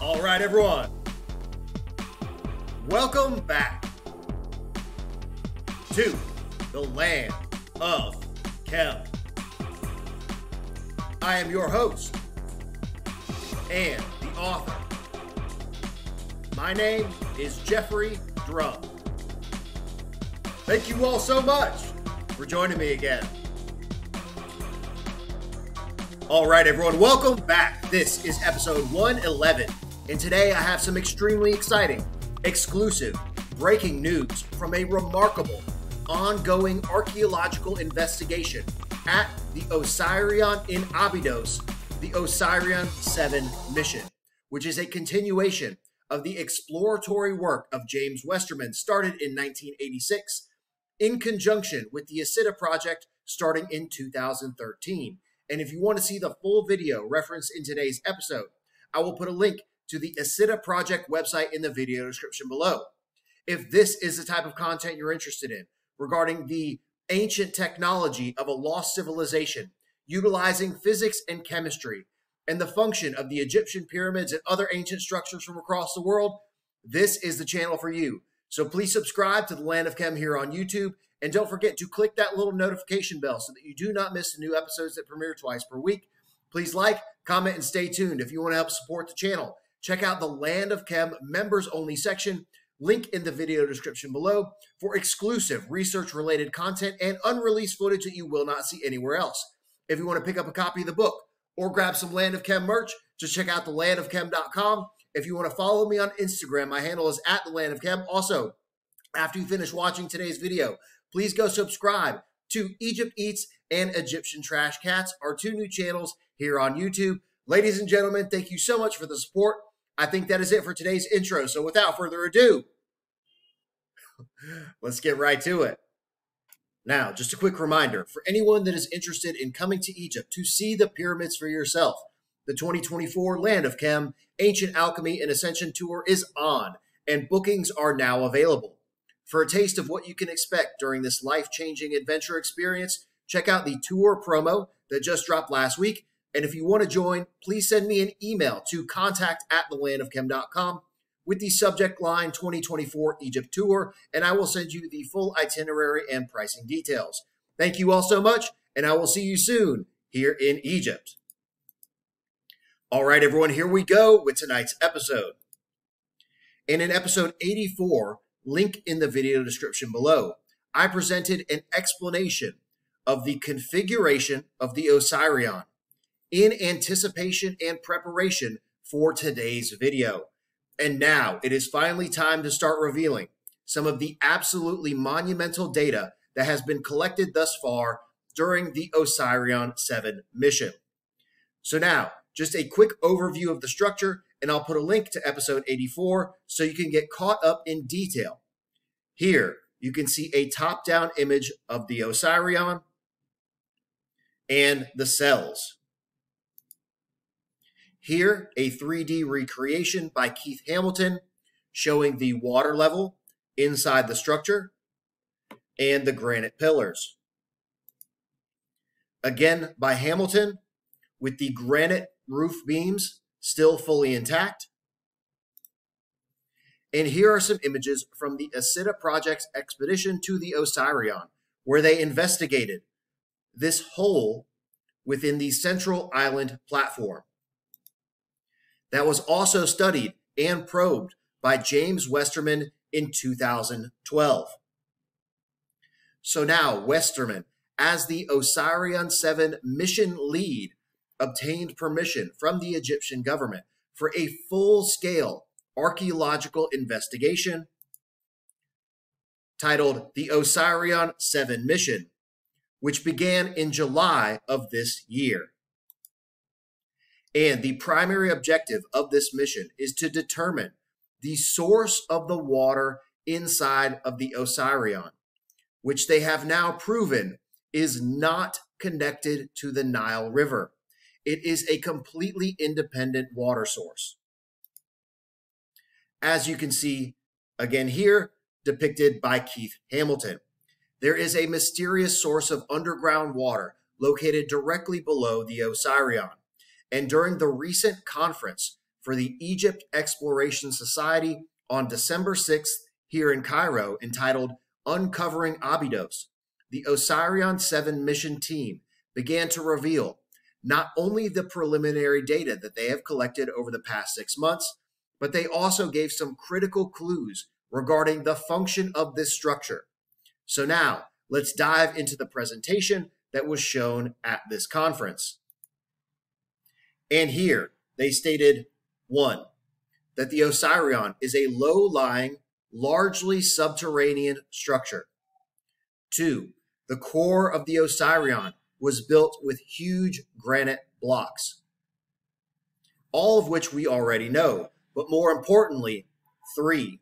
All right, everyone. Welcome back to the land of Chem. I am your host and the author. My name is Jeffrey Drum. Thank you all so much for joining me again. All right, everyone, welcome back. This is episode 111, and today I have some extremely exciting, exclusive, breaking news from a remarkable, ongoing archaeological investigation at the Osireion in Abydos, the Osireion 7 mission, which is a continuation of the exploratory work of James Westerman, started in 1986 in conjunction with the ISIDA project starting in 2013. And if you want to see the full video referenced in today's episode, I will put a link to the ISIDA project website in the video description below. If this is the type of content you're interested in regarding the ancient technology of a lost civilization, utilizing physics and chemistry, and the function of the Egyptian pyramids and other ancient structures from across the world, this is the channel for you. So please subscribe to the Land of Chem here on YouTube and don't forget to click that little notification bell so that you do not miss the new episodes that premiere twice per week. Please like, comment, and stay tuned. If you want to help support the channel, check out the Land of Chem members only section, link in the video description below, for exclusive research related content and unreleased footage that you will not see anywhere else. If you want to pick up a copy of the book or grab some Land of Chem merch, just check out the thelandofchem.com. If you want to follow me on Instagram, my handle is at the Land of Chem. Also, after you finish watching today's video, please go subscribe to Egypt Eats and Egyptian Trash Cats, our two new channels here on YouTube. Ladies and gentlemen, thank you so much for the support. I think that is it for today's intro. So without further ado, let's get right to it. Now, just a quick reminder for anyone that is interested in coming to Egypt to see the pyramids for yourself, the 2024 Land of Chem Ancient Alchemy and Ascension Tour is on, and bookings are now available. For a taste of what you can expect during this life changing adventure experience, check out the tour promo that just dropped last week. And if you want to join, please send me an email to contact at thelandofchem.com with the subject line 2024 Egypt Tour, and I will send you the full itinerary and pricing details. Thank you all so much, and I will see you soon here in Egypt. All right, everyone, here we go with tonight's episode. And in episode 84, link in the video description below, I presented an explanation of the configuration of the Osireion in anticipation and preparation for today's video. And now it is finally time to start revealing some of the absolutely monumental data that has been collected thus far during the Osireion 7 mission. So now, just a quick overview of the structure and I'll put a link to episode 84 so you can get caught up in detail. Here, you can see a top down image of the Osireion and the cells. Here, a 3D recreation by Keith Hamilton showing the water level inside the structure and the granite pillars. Again, by Hamilton with the granite roof beams still fully intact. And here are some images from the ISIDA Project's expedition to the Osireion, where they investigated this hole within the central island platform. That was also studied and probed by James Westerman in 2012. So now, Westerman, as the Osireion 7 mission lead, obtained permission from the Egyptian government for a full scale archaeological investigation titled The Osireion 7 Mission, which began in July of this year. And the primary objective of this mission is to determine the source of the water inside of the Osireion, which they have now proven is not connected to the Nile River. It is a completely independent water source. As you can see again here, depicted by Keith Hamilton. There is a mysterious source of underground water located directly below the Osireion. And during the recent conference for the Egypt Exploration Society on December 6th here in Cairo entitled Uncovering Abydos, the Osireion 7 mission team began to reveal not only the preliminary data that they have collected over the past six months, but they also gave some critical clues regarding the function of this structure. So now let's dive into the presentation that was shown at this conference. And here they stated one, that the Osireion is a low lying, largely subterranean structure. Two, the core of the Osireion was built with huge granite blocks, all of which we already know. But more importantly, three,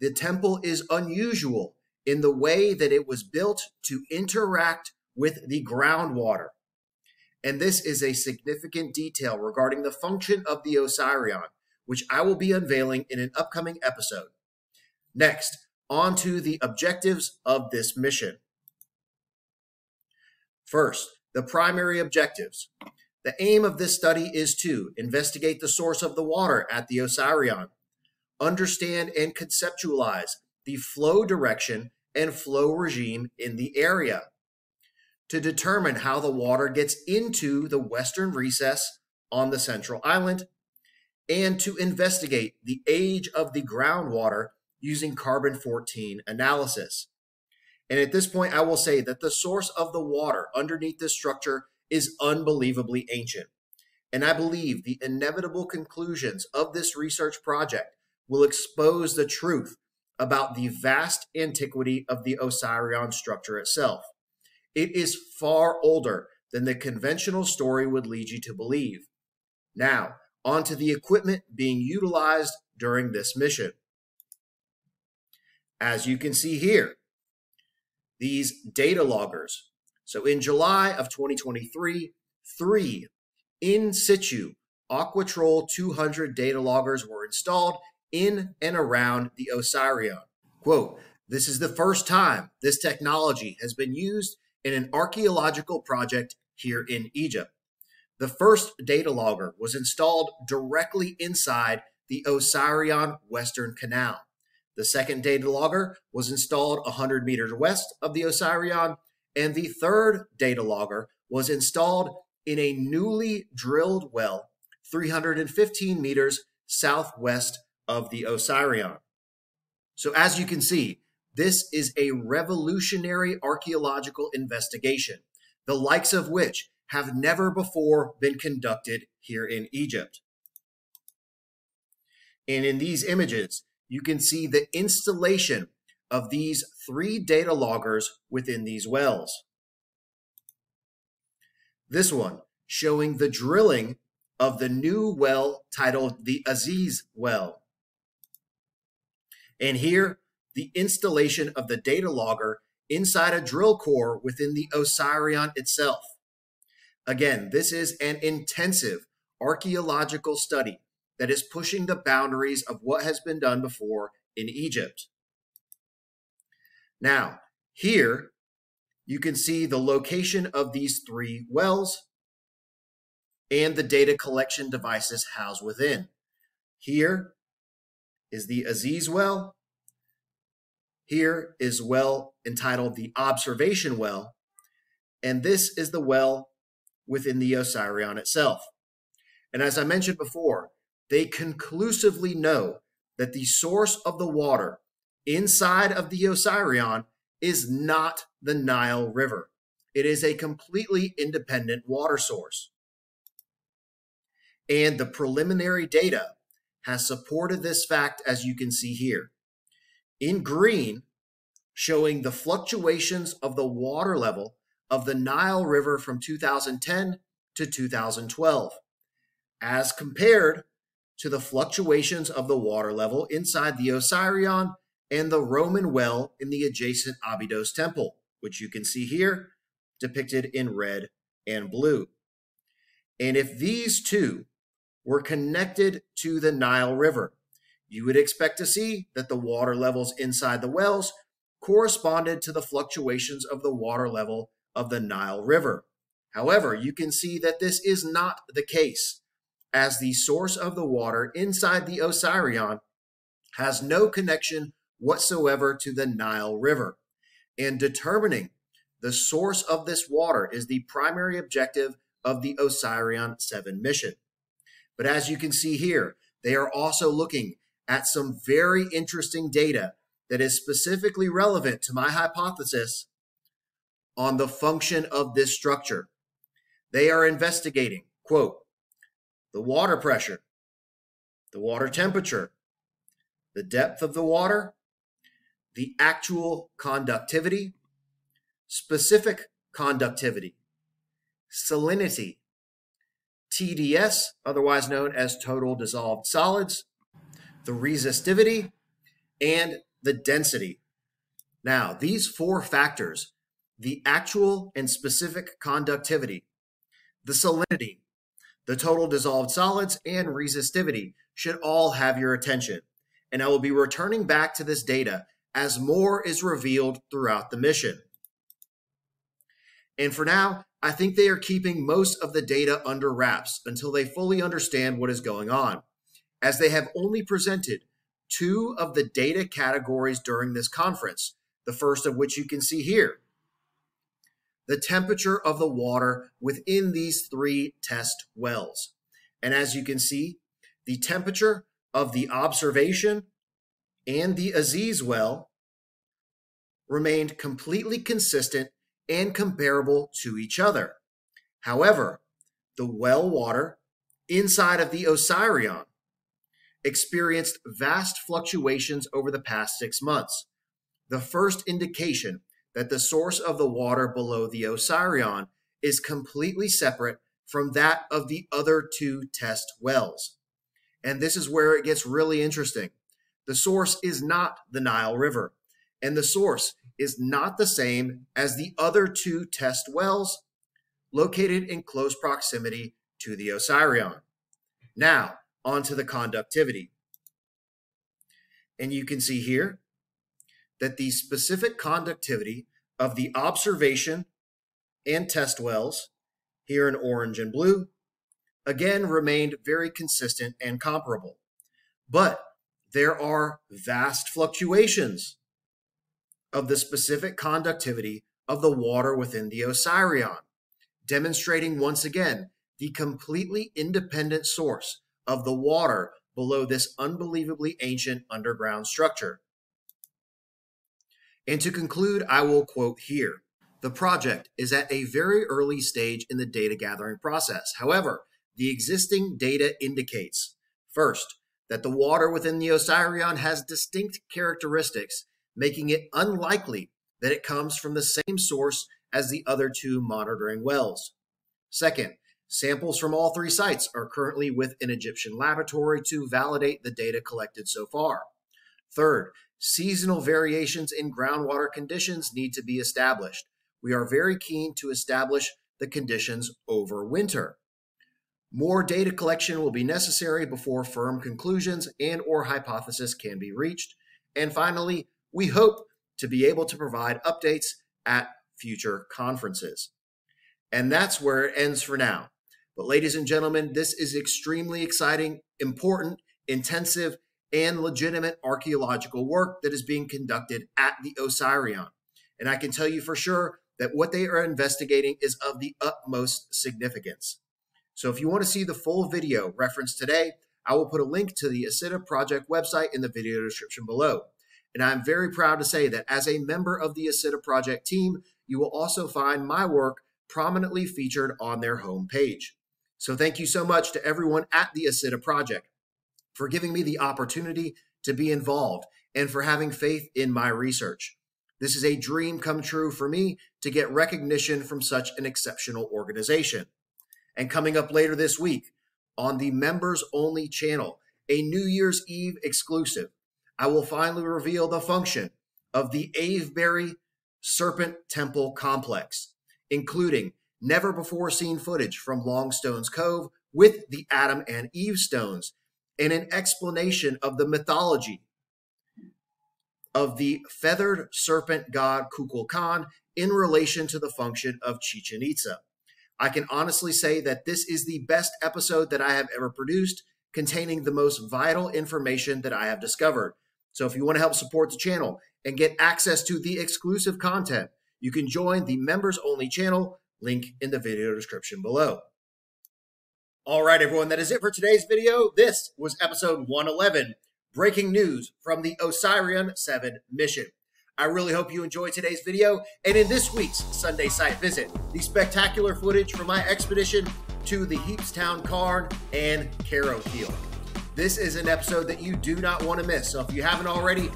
the temple is unusual in the way that it was built to interact with the groundwater. And this is a significant detail regarding the function of the Osireion, which I will be unveiling in an upcoming episode. Next, on to the objectives of this mission. First, the primary objectives. The aim of this study is to investigate the source of the water at the Osireion, understand and conceptualize the flow direction and flow regime in the area, to determine how the water gets into the western recess on the central island, and to investigate the age of the groundwater using carbon 14 analysis. And at this point, I will say that the source of the water underneath this structure is unbelievably ancient. And I believe the inevitable conclusions of this research project will expose the truth about the vast antiquity of the Osireion structure itself. It is far older than the conventional story would lead you to believe. Now, on to the equipment being utilized during this mission. As you can see here, these data loggers. So in July of 2023, three in situ Aqua TROLL 200 data loggers were installed in and around the Osireion. Quote, this is the first time this technology has been used in an archaeological project here in Egypt. The first data logger was installed directly inside the Osireion Western Canal. The second data logger was installed 100 meters west of the Osireion, and the third data logger was installed in a newly drilled well 315 meters southwest of the Osireion. So, as you can see, this is a revolutionary archaeological investigation, the likes of which have never before been conducted here in Egypt. And in these images, you can see the installation of these three data loggers within these wells. This one showing the drilling of the new well titled the Aziz well. And here, the installation of the data logger inside a drill core within the Osireion itself. Again, this is an intensive archaeological study that is pushing the boundaries of what has been done before in Egypt. Now, here you can see the location of these three wells and the data collection devices housed within. Here is the Aziz well. Here is well entitled the observation well. And this is the well within the Osireion itself. And as I mentioned before, they conclusively know that the source of the water inside of the Osireion is not the Nile River. It is a completely independent water source. And the preliminary data has supported this fact as you can see here. In green, showing the fluctuations of the water level of the Nile River from 2010 to 2012, as compared to the fluctuations of the water level inside the Osireion and the Roman well in the adjacent Abydos temple, which you can see here depicted in red and blue. And if these two were connected to the Nile River, you would expect to see that the water levels inside the wells corresponded to the fluctuations of the water level of the Nile River. However, you can see that this is not the case as the source of the water inside the Osireion has no connection whatsoever to the Nile River. And determining the source of this water is the primary objective of the Osireion 7 mission. But as you can see here, they are also looking at some very interesting data that is specifically relevant to my hypothesis on the function of this structure. They are investigating, quote, the water pressure, the water temperature, the depth of the water, the actual conductivity, specific conductivity, salinity, TDS, otherwise known as total dissolved solids, the resistivity, and the density. Now, these four factors, the actual and specific conductivity, the salinity, the total dissolved solids, and resistivity should all have your attention. And I will be returning back to this data as more is revealed throughout the mission. And for now, I think they are keeping most of the data under wraps until they fully understand what is going on, as they have only presented two of the data categories during this conference, the first of which you can see here. The temperature of the water within these three test wells. And as you can see, the temperature of the observation and the Aziz well remained completely consistent and comparable to each other. However, the well water inside of the Osireion experienced vast fluctuations over the past six months. The first indication that the source of the water below the Osireion is completely separate from that of the other two test wells. And this is where it gets really interesting. The source is not the Nile River, and the source is not the same as the other two test wells located in close proximity to the Osireion. Now, onto the conductivity. And you can see here that the specific conductivity of the observation and test wells, here in orange and blue, again remained very consistent and comparable. But there are vast fluctuations of the specific conductivity of the water within the Osireion, demonstrating once again the completely independent source of the water below this unbelievably ancient underground structure. And to conclude, I will quote here. The project is at a very early stage in the data gathering process. However, the existing data indicates first, that the water within the Osireion has distinct characteristics making it unlikely that it comes from the same source as the other two monitoring wells. Second, samples from all three sites are currently with an Egyptian laboratory to validate the data collected so far. Third, seasonal variations in groundwater conditions need to be established. We are very keen to establish the conditions over winter. More data collection will be necessary before firm conclusions and or hypothesis can be reached. And finally, we hope to be able to provide updates at future conferences. And that's where it ends for now. But, ladies and gentlemen, this is extremely exciting, important, intensive, and legitimate archaeological work that is being conducted at the Osireion. And I can tell you for sure that what they are investigating is of the utmost significance. So, if you want to see the full video referenced today, I will put a link to the ISIDA project website in the video description below. And I'm very proud to say that as a member of the ISIDA project team, you will also find my work prominently featured on their homepage. So thank you so much to everyone at the ISIDA project for giving me the opportunity to be involved and for having faith in my research. This is a dream come true for me to get recognition from such an exceptional organization. And coming up later this week on the members only channel, a New Year's Eve exclusive, I will finally reveal the function of the Avebury Serpent Temple Complex, including never before seen footage from Longstone's Cove with the Adam and Eve stones, and an explanation of the mythology of the feathered serpent god Kukulkan in relation to the function of Chichen Itza. I can honestly say that this is the best episode that I have ever produced, containing the most vital information that I have discovered. So if you want to help support the channel and get access to the exclusive content, you can join the members only channel, link in the video description below. All right, everyone, that is it for today's video. This was episode 111, breaking news from the Osireion 7 mission. I really hope you enjoyed today's video, and in this week's Sunday site visit, the spectacular footage from my expedition to the Heapstown Cairn and Caro Field. This is an episode that you do not want to miss, so if you haven't already,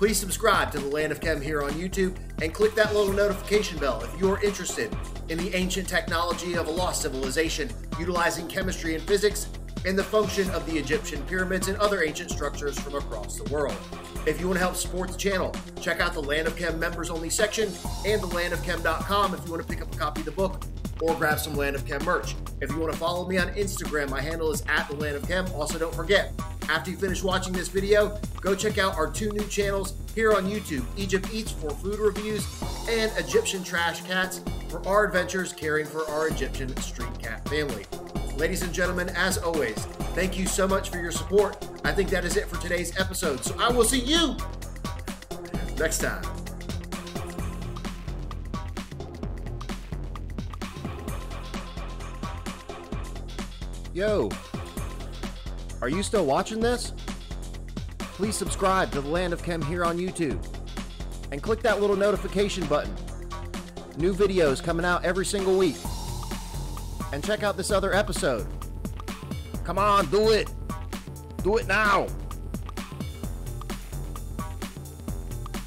please subscribe to the Land of Chem here on YouTube and click that little notification bell if you're interested in the ancient technology of a lost civilization utilizing chemistry and physics and the function of the Egyptian pyramids and other ancient structures from across the world. If you want to help support the channel, check out the Land of Chem members only section and thelandofchem.com if you want to pick up a copy of the book or grab some Land of Chem merch. If you want to follow me on Instagram, my handle is at the Land of Chem. Also, don't forget, after you finish watching this video, go check out our two new channels here on YouTube Egypt Eats for food reviews and Egyptian Trash Cats for our adventures caring for our Egyptian street cat family. Ladies and gentlemen, as always, thank you so much for your support. I think that is it for today's episode. So I will see you next time. Yo, are you still watching this? Please subscribe to the Land of Chem here on YouTube and click that little notification button. New videos coming out every single week. And check out this other episode. Come on, do it. Do it now.